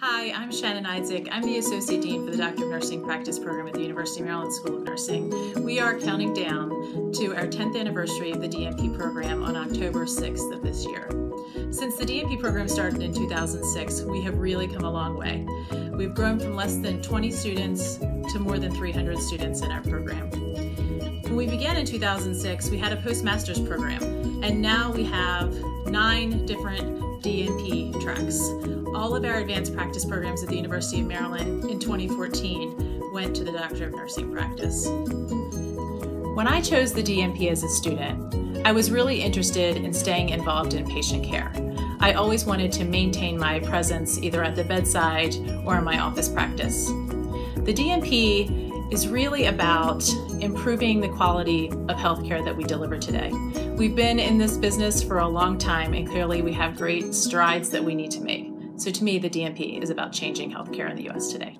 Hi, I'm Shannon Idzik. I'm the Associate Dean for the Doctor of Nursing Practice Program at the University of Maryland School of Nursing. We are counting down to our 10th anniversary of the DNP program on October 6th of this year. Since the DNP program started in 2006, we have really come a long way. We've grown from less than 20 students to more than 300 students in our program. When we began in 2006, we had a postmaster's program, and now we have nine different DNP tracks. All of our advanced practice programs at the University of Maryland in 2014 went to the Doctor of Nursing practice. When I chose the DNP as a student, I was really interested in staying involved in patient care. I always wanted to maintain my presence either at the bedside or in my office practice. The DNP is really about improving the quality of healthcare that we deliver today. We've been in this business for a long time, and clearly we have great strides that we need to make. So to me, the DNP is about changing healthcare in the US today.